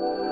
you